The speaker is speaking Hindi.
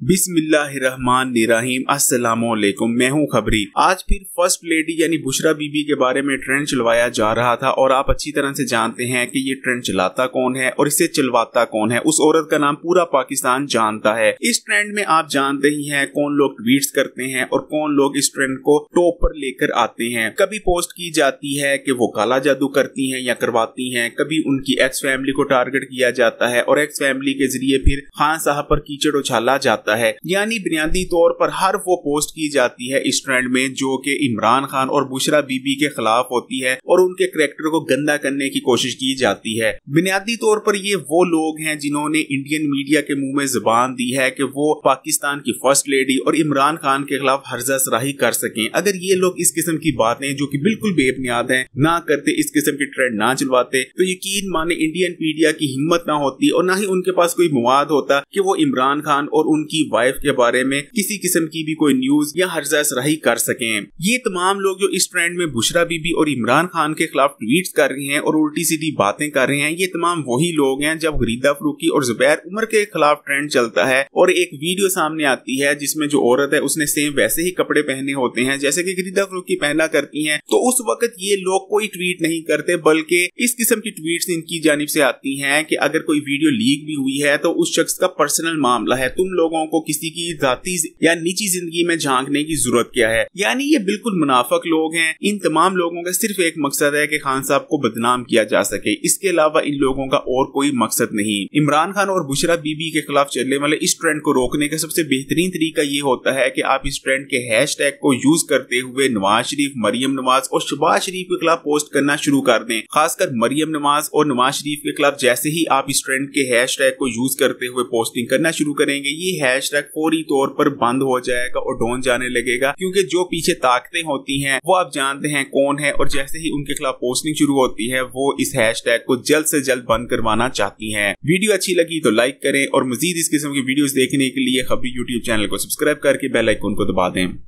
बिस्मिल्लाहिर्रहमानिर्रहीम अस्सलाम वालेकुम मैं हूँ खबरी। आज फिर फ़र्स्ट लेडी यानी बुशरा बीबी के बारे में ट्रेंड चलवाया जा रहा था और आप अच्छी तरह से जानते हैं कि ये ट्रेंड चलाता कौन है और इसे चलवाता कौन है। उस औरत का नाम पूरा पाकिस्तान जानता है। इस ट्रेंड में आप जानते ही है कौन लोग ट्वीट करते हैं और कौन लोग इस ट्रेंड को टॉप पर लेकर आते हैं। कभी पोस्ट की जाती है कि वो काला जादू करती है या करवाती है। कभी उनकी एक्स फैमिली को टारगेट किया जाता है और एक्स फैमिली के ज़रिए फिर खान साहब पर कीचड़ उछाला जाता जाता है। यानी बुनियादी तौर पर हर वो पोस्ट की जाती है इस ट्रेंड में जो कि इमरान खान और बुशरा बीबी के खिलाफ होती है और उनके करेक्टर को गंदा करने की कोशिश की जाती है। बुनियादी तौर पर ये वो लोग हैं जिन्होंने इंडियन मीडिया के मुँह में ज़ुबान दी है कि वो पाकिस्तान की फ़र्स्ट लेडी और इमरान खान के खिलाफ हर्जा सराही कर सकें। अगर ये लोग इस किस्म की बातें, जो कि बिल्कुल बेबुनियाद हैं, ना करते, इस किस्म की ट्रेंड ना चलवाते तो यकीन माने इंडियन मीडिया की हिम्मत ना होती और ना ही उनके पास कोई मवाद होता कि वो इमरान खान और उनकी की वाइफ के बारे में किसी किस्म की भी कोई न्यूज़ या हर्जा सराही कर सके। ये तमाम लोग जो इस ट्रेंड में बुशरा बीबी और इमरान खान के खिलाफ ट्वीट कर रहे हैं और उल्टी सीधी बातें कर रहे हैं, ये तमाम वही लोग हैं जब गरीदा फरूकी और जुबैर उमर के खिलाफ ट्रेंड चलता है और एक वीडियो सामने आती है जिसमें जो औरत है उसने सेम वैसे ही कपड़े पहने होते हैं जैसे कि गरीदा फरूकी पहना करती हैं। तो उस वक्त ये लोग कोई ट्वीट नहीं करते, बल्कि इस किस्म की ट्वीट इनकी जानब से आती है कि अगर कोई वीडियो लीक भी हुई है तो उस शख्स का पर्सनल मामला है। तुम लोगों को किसी की जाती या निजी ज़िंदगी में झांकने की ज़रूरत क्या है? यानी ये बिल्कुल मुनाफक लोग हैं। इन तमाम लोगों का सिर्फ़ एक मकसद है कि खान साहब को बदनाम किया जा सके। इसके अलावा इन लोगों का और कोई मकसद नहीं। इमरान खान और बुशरा बीबी के खिलाफ चलने वाले इस ट्रेंड को रोकने का सबसे बेहतरीन तरीका ये होता है कि आप इस ट्रेंड के हैश को यूज़ करते हुए नवाज़ शरीफ, मरियम नवाज़ और शबाज शरीफ के खिलाफ पोस्ट करना शुरू कर दें। खासकर मरियम नवाज़ और नवाज़ शरीफ के खिलाफ जैसे ही आप इस ट्रेंड के हैश को यूज़ करते हुए पोस्टिंग करना शुरू करेंगे, ये हैश टैग फौरी तौर पर बंद हो जाएगा और डोन जाने लगेगा, क्योंकि जो पीछे ताकतें होती हैं, वो आप जानते हैं कौन है, और जैसे ही उनके खिलाफ पोस्टिंग शुरू होती है, वो इस हैश टैग को जल्द से जल्द बंद करवाना चाहती है। वीडियो अच्छी लगी तो लाइक करें, और मजीद इस किस्म की वीडियो देखने के लिए खबरी यूट्यूब चैनल को सब्सक्राइब करके बेलाइकोन को दबा दें।